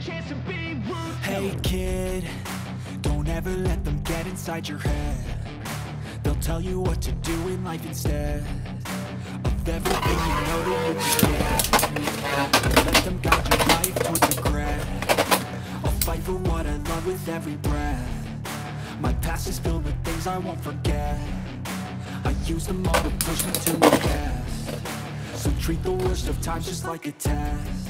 Hey kid, don't ever let them get inside your head. They'll tell you what to do in life instead Of everything you know that you Don't let them guide your life towards regret. I'll fight for what I love with every breath. My past is filled with things I won't forget. I use them all to push me to my best. So treat the worst of times just like a test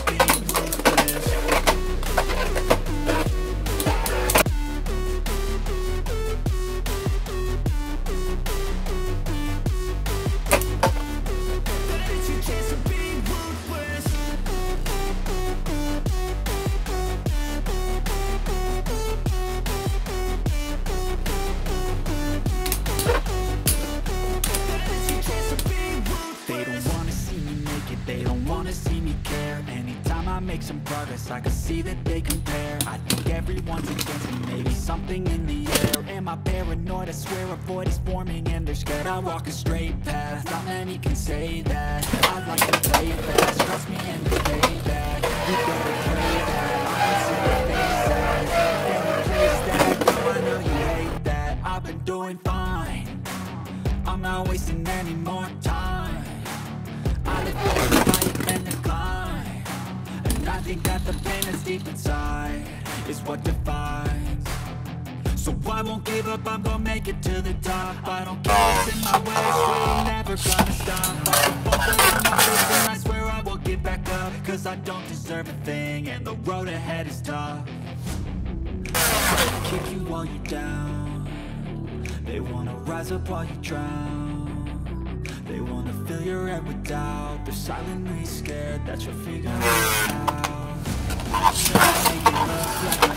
make some progress, I can see that they compare. I think everyone's against me, maybe something in the air. Am I paranoid? I swear a void is forming and they're scared. I walk a straight path, not many can say that. I'd like to play it fast, trust me and pay back You better pray that, think that the pain that's deep inside Is what defines. So I won't give up, I'm gonna make it to the top. I don't care what's in my way, still never gonna stop. I I swear I will get back up Cause I don't deserve a thing and the road ahead is tough. Kick you while you're down. They wanna rise up while you drown. They wanna fill your head with doubt. They're silently scared that you'll figure out Look like